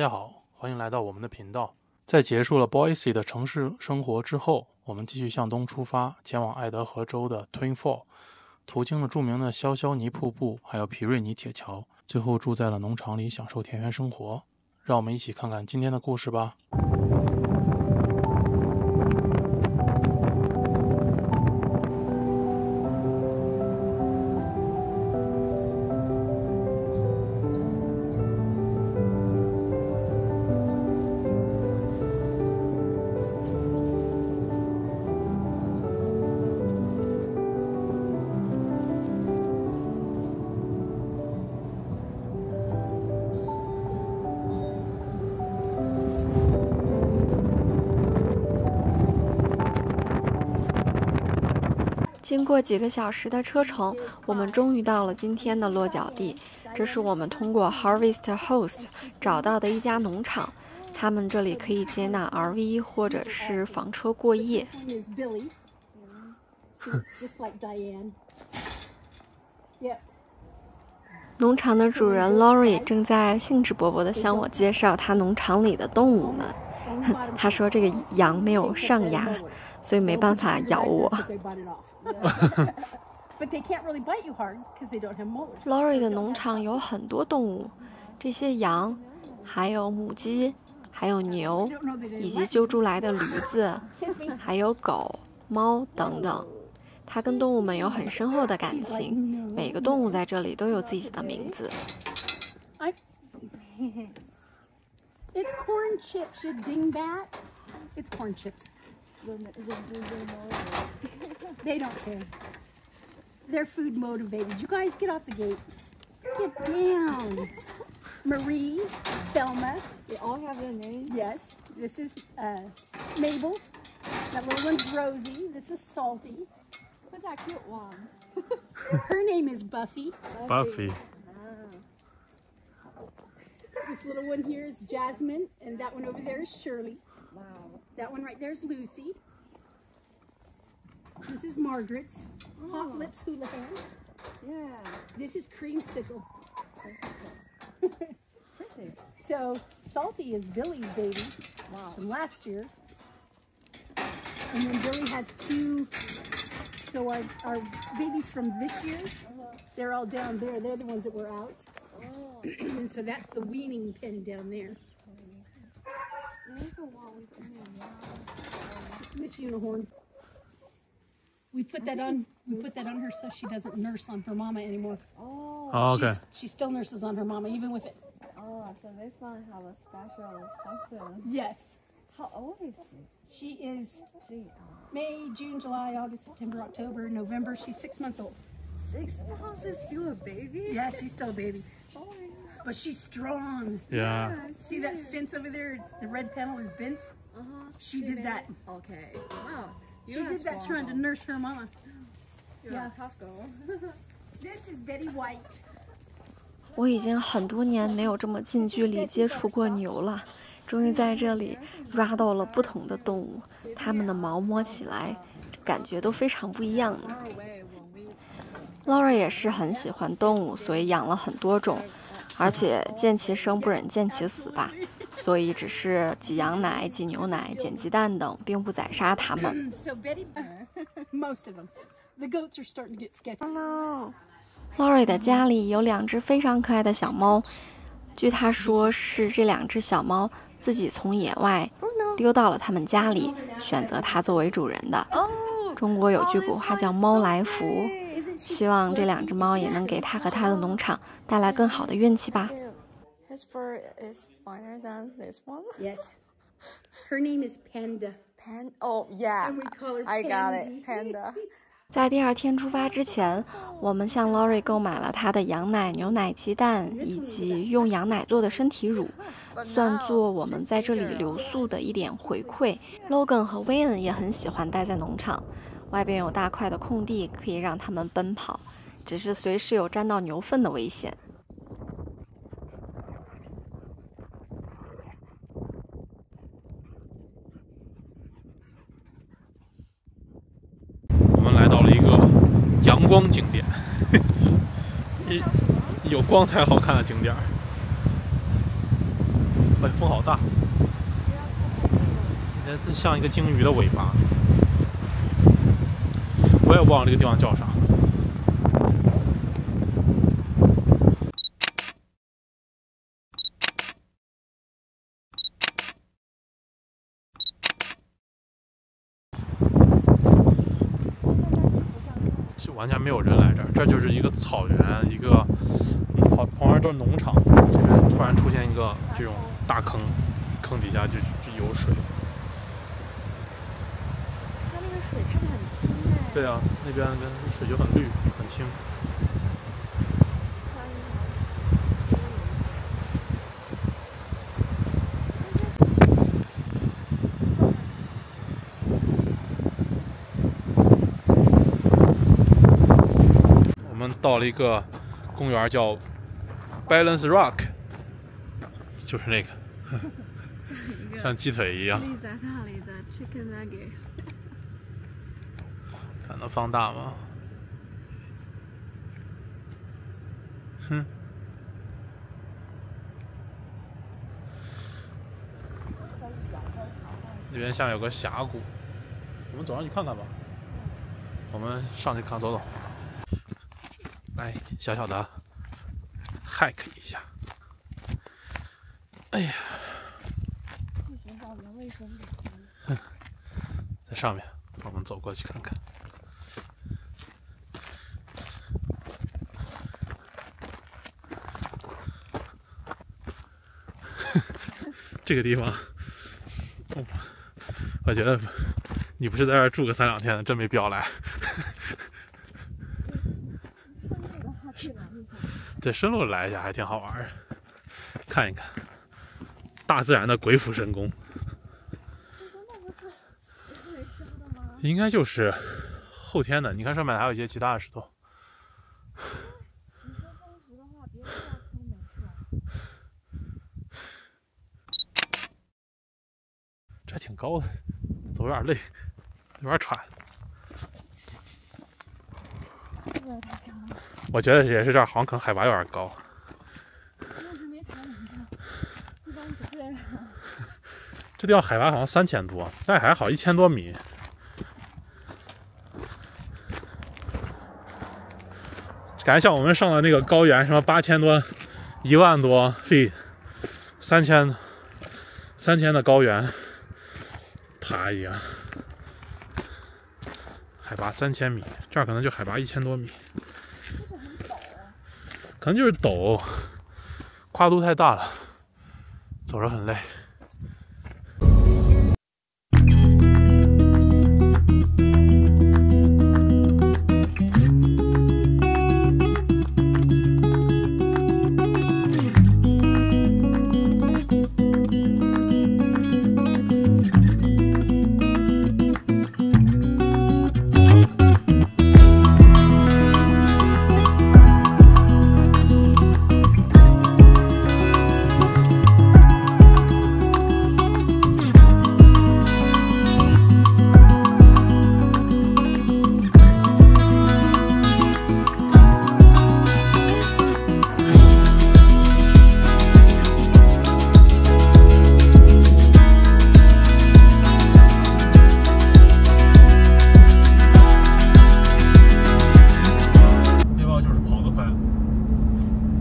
大家好，欢迎来到我们的频道。在结束了 Boise 的城市生活之后，我们继续向东出发，前往爱德荷州的 Twin Fall，途经了著名的肖肖尼瀑布，还有皮瑞尼铁桥，最后住在了农场里，享受田园生活。让我们一起看看今天的故事吧。经过几个小时的车程，我们终于到了今天的落脚地。这是我们通过 Harvest Host 找到的一家农场，他们这里可以接纳 RV 或者是房车过夜。农场的主人 Lori 正在兴致勃勃地向我介绍他农场里的动物们。他说这个羊没有上牙，所以没办法咬我。Lori 的农场有很多动物，这些羊，还有母鸡，还有牛，以及救助来的驴子，还有狗、猫等等。他跟动物们有很深厚的感情，每个动物在这里都有自己的名字。It's corn chips, you dingbat. It's corn chips. they don't care. They're food motivated. You guys get off the gate. Get down. Marie, Thelma. They all have their names? Yes. This is uh, Mabel. That little one's Rosie. This is Salty. What's that cute one? Her name is Buffy. Buffy. This little one here is Jasmine, and that one over there is Shirley. Wow. That one right there is Lucy. This is Margaret. Oh. Hot Lips Houlihan. Yeah. This is Creamsicle. so Salty is Billy's baby wow. from last year. And then Billy has two. So our, our babies from this year, uh-huh. they're all down there. They're the ones that were out. And so that's the weaning pen down there. Miss Unicorn. We put that on. We put that on her so she doesn't nurse on her mama anymore. Oh. oh okay. She's, she still nurses on her mama even with it. Oh, so this one have a special function. Yes. How old is she? She is she, uh, May, June, July, August, September, October, November. She's six months old. Six months is still a baby? Yeah, she's still a baby. Oh but she's strong. Yeah. See that fence over there? It's the red panel is bent. Uh huh. She, did that. Okay. Wow. She did that trying to nurse her mama. You're yeah. a tough girl. this is Betty White. 我已经很多年没有这么近距离接触过牛了，终于在这里抓到了不同的动物，它们的毛摸起来感觉都非常不一样呢。Laura 也是很喜欢动物，所以养了很多种。 而且见其生不忍见其死吧，所以只是挤羊奶、挤牛奶、捡鸡蛋等，并不宰杀它们。Lori 的家里有两只非常可爱的小猫，据他说是这两只小猫自己从野外丢到了他们家里，选择它作为主人的。中国有句古话叫“猫来福”。希望这两只猫也能给他和他的农场带来更好的运气吧。His fur is finer than this one. Yes. Her name is Panda. Panda. Oh yeah. And we call her I got it. Panda. 在第二天出发之前，我们向 Lori 购买了他的羊奶、牛奶、鸡蛋以及用羊奶做的身体乳，算作我们在这里留宿的一点回馈。Logan 和 Wayne 也很喜欢待在农场。外边有大块的空地，可以让他们奔跑，只是随时有沾到牛粪的危险。我们来到了一个阳光景点，有光才好看的景点。哎，风好大！这像一个鲸鱼的尾巴。我也忘了这个地方叫啥。就完全没有人来这儿，这就是一个草原，一个旁旁边都是农场，这边突然出现一个这种大坑，坑底下就就有水。它那个水看着很清。对啊，那边跟水就很绿，很清。我们到了一个公园，叫 Balance Rock，就是那个，像鸡腿一样。立在那里的 chicken nugget。看能放大吗？哼。那边下面有个峡谷，我们走上去看看吧。我们上去看走走。来，小小的 hike 一下。哎呀，在上面，我们走过去看看。这个地方，我觉得你不是在这儿住个三两天的，真没必要来。对，顺路来一下还挺好玩儿，看一看大自然的鬼斧神工。应该就是后天的，你看上面还有一些其他的石头。这挺高的，走有点累，有点喘。我觉得也是这儿，好像可能海拔有点高。这地方海拔好像三千多，但还好一千多米。感觉像我们上的那个高原，什么八千多、一万多 feet，三千、三千的高原爬一样，海拔三千米，这儿可能就海拔一千多米，可能就是陡，跨度太大了，走着很累。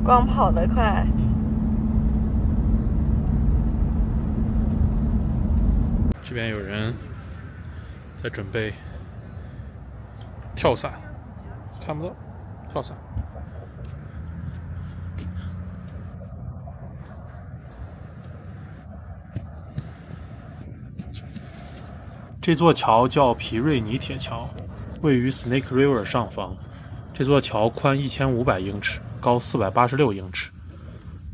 光跑得快，这边有人在准备跳伞，看不到跳伞。这座桥叫皮瑞尼铁桥，位于 Snake River 上方。这座桥宽一千五百英尺，高四百八十六英尺。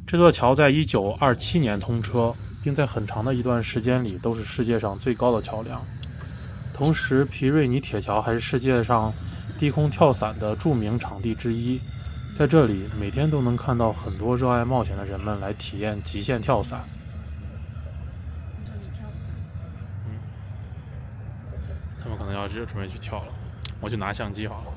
这座桥在一九二七年通车，并在很长的一段时间里都是世界上最高的桥梁。同时，皮瑞尼铁桥还是世界上低空跳伞的著名场地之一。在这里，每天都能看到很多热爱冒险的人们来体验极限跳伞。他们可能要准备去跳了，我去拿相机好了。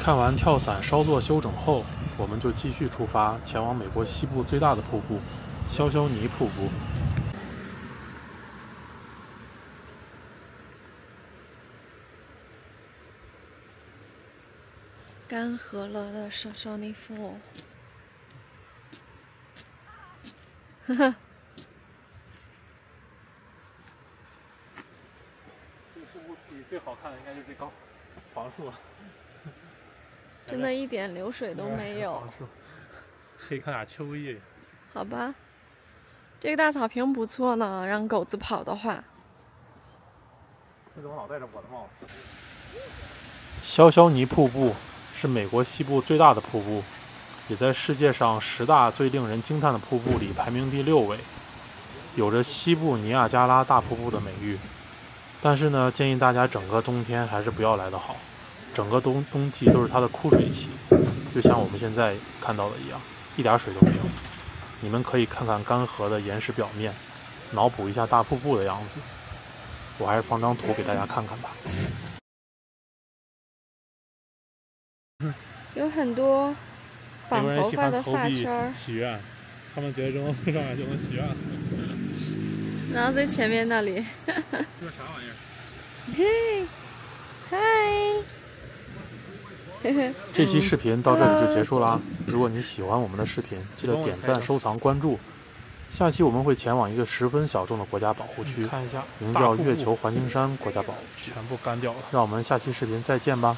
看完跳伞稍作休整后，我们就继续出发，前往美国西部最大的瀑布——肖肖尼瀑布。干涸了的肖肖尼瀑，呵呵。这瀑布里最好看的应该就是这棵黄树了。真的一点流水都没有。可以看下秋叶。好吧，这个大草坪不错呢，让狗子跑的话。你怎么老戴着我的帽子？肖肖尼瀑布是美国西部最大的瀑布，也在世界上十大最令人惊叹的瀑布里排名第六位，有着西部尼亚加拉大瀑布的美誉。但是呢，建议大家整个冬天还是不要来的好。整个冬冬季都是它的枯水期，就像我们现在看到的一样，一点水都没有。你们可以看看干涸的岩石表面，脑补一下大瀑布的样子。我还是放张图给大家看看吧。有很多绑头发的发圈许愿，他们觉得扔上来就能许愿。然后最前面那里，这是啥玩意儿？嘿，嗨。这期视频到这里就结束啦！如果你喜欢我们的视频，记得点赞、收藏、关注。下期我们会前往一个十分小众的国家保护区，看一下名叫月球环形山国家保护区。全部干掉了。让我们下期视频再见吧！